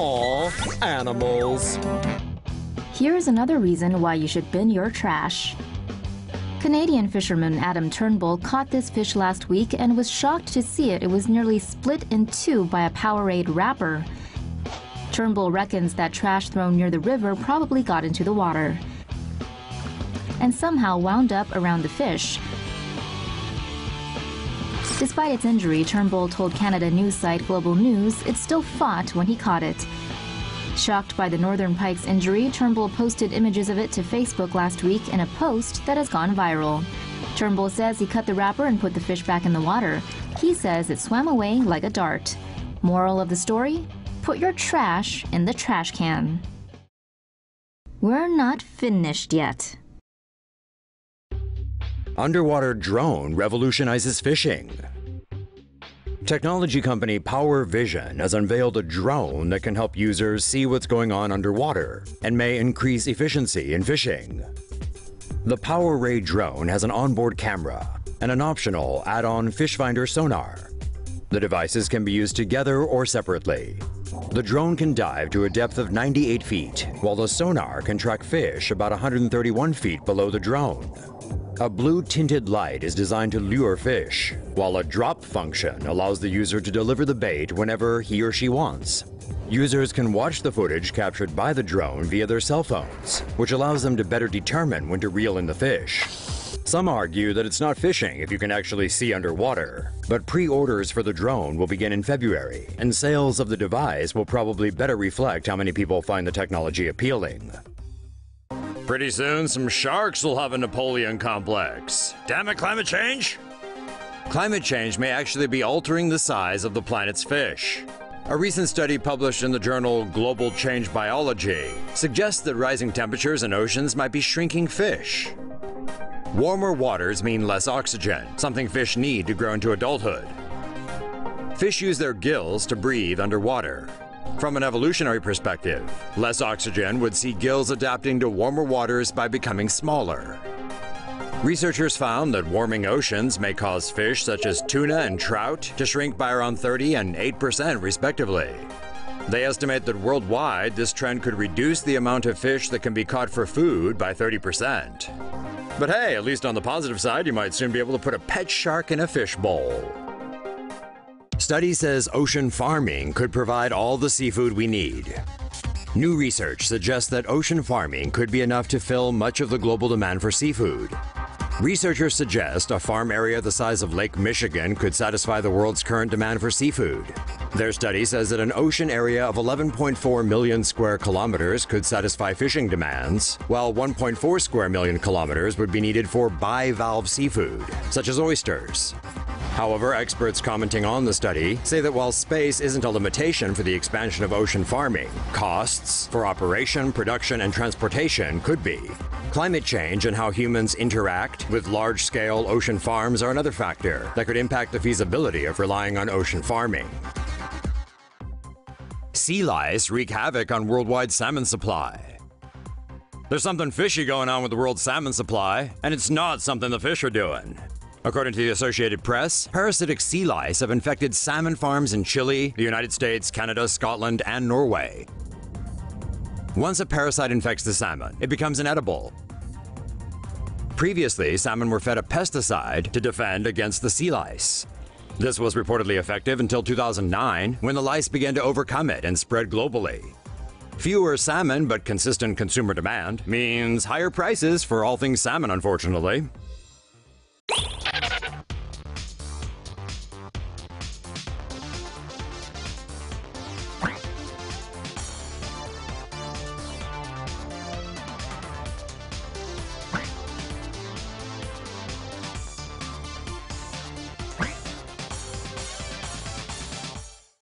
Animals. Here is another reason why you should bin your trash. Canadian fisherman Adam Turnbull caught this fish last week and was shocked to see it. It was nearly split in two by a Powerade wrapper. Turnbull reckons that trash thrown near the river probably got into the water and somehow wound up around the fish. Despite its injury, Turnbull told Canada news site Global News it still fought when he caught it. Shocked by the Northern Pike's injury, Turnbull posted images of it to Facebook last week in a post that has gone viral. Turnbull says he cut the wrapper and put the fish back in the water. He says it swam away like a dart. Moral of the story? Put your trash in the trash can. We're not finished yet. Underwater drone revolutionizes fishing. Technology company Power Vision has unveiled a drone that can help users see what's going on underwater and may increase efficiency in fishing. The Power Ray drone has an onboard camera and an optional add-on fish finder sonar. The devices can be used together or separately. The drone can dive to a depth of 98 feet, while the sonar can track fish about 131 feet below the drone. A blue tinted light is designed to lure fish, while a drop function allows the user to deliver the bait whenever he or she wants. Users can watch the footage captured by the drone via their cell phones, which allows them to better determine when to reel in the fish. Some argue that it's not fishing if you can actually see underwater, but pre-orders for the drone will begin in February, and sales of the device will probably better reflect how many people find the technology appealing. Pretty soon, some sharks will have a Napoleon complex. Damn it, climate change! Climate change may actually be altering the size of the planet's fish. A recent study published in the journal Global Change Biology suggests that rising temperatures in oceans might be shrinking fish. Warmer waters mean less oxygen, something fish need to grow into adulthood. Fish use their gills to breathe underwater, from an evolutionary perspective, less oxygen would see gills adapting to warmer waters by becoming smaller. Researchers found that warming oceans may cause fish such as tuna and trout to shrink by around 30 and 8% respectively. They estimate that worldwide, this trend could reduce the amount of fish that can be caught for food by 30%. But hey, at least on the positive side, you might soon be able to put a pet shark in a fish bowl. Study says ocean farming could provide all the seafood we need. New research suggests that ocean farming could be enough to fill much of the global demand for seafood. Researchers suggest a farm area the size of Lake Michigan could satisfy the world's current demand for seafood. Their study says that an ocean area of 11.4 million square kilometers could satisfy fishing demands, while 1.4 square million kilometers would be needed for bivalve seafood, such as oysters. However, experts commenting on the study say that while space isn't a limitation for the expansion of ocean farming, costs for operation, production, and transportation could be. Climate change and how humans interact with large scale ocean farms are another factor that could impact the feasibility of relying on ocean farming. Sea lice wreak havoc on worldwide salmon supply. There's something fishy going on with the world's salmon supply, and it's not something the fish are doing. According to the Associated Press, parasitic sea lice have infected salmon farms in Chile, the United States, Canada, Scotland, and Norway. Once a parasite infects the salmon, it becomes inedible. Previously, salmon were fed a pesticide to defend against the sea lice. This was reportedly effective until 2009, when the lice began to overcome it and spread globally. Fewer salmon but consistent consumer demand means higher prices for all things salmon, unfortunately.